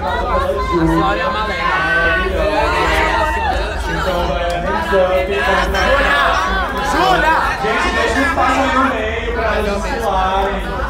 A senhora é a lenda. Júlia! Júlia! Gente, deixa um espaço no meio pra eles desfilarem.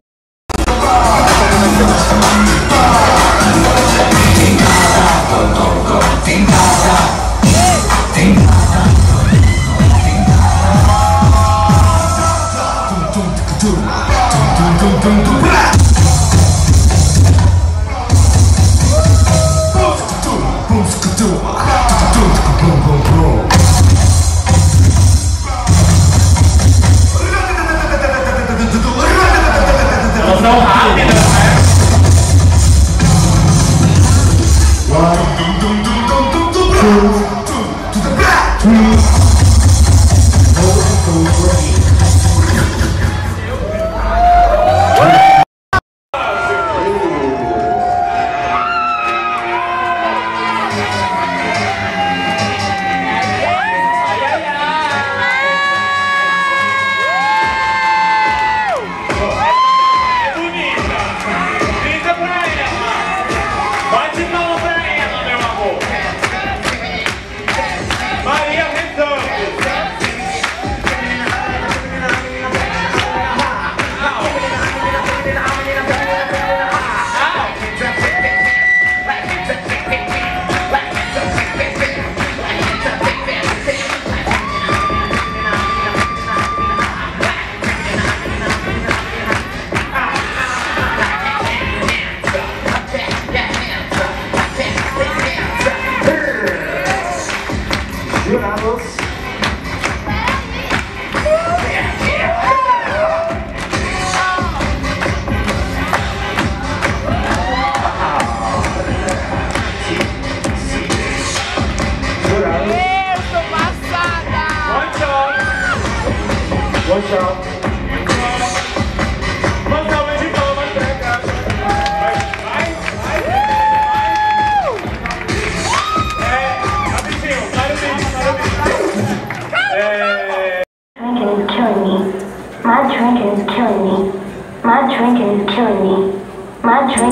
was no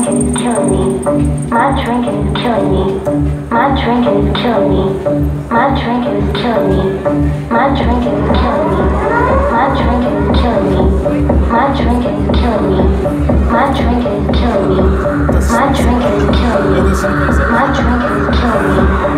drinking is killing me. My drink is killing me. My drink is killing me. My drink is killing me. My drink is killing me. My drink is killing me. My drink is killing me. My drink is killing me. My drink is killing me. My drink is killing me.